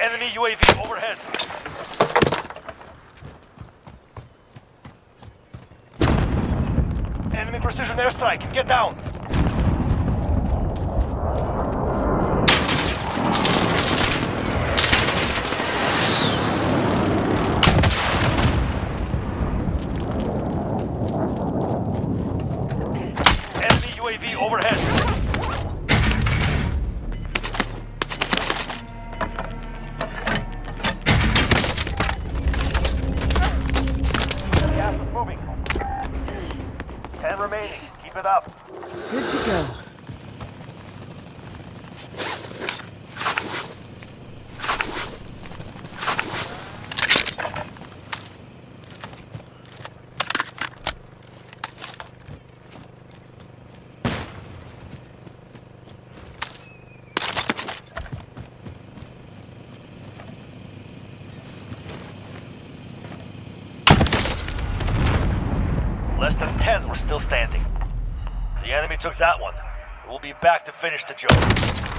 Enemy UAV overhead. Enemy precision airstrike. Get down. Enemy UAV overhead. Ten remaining. Keep it up. Good to go. Less than 10 were still standing. The enemy took that one. We'll be back to finish the job.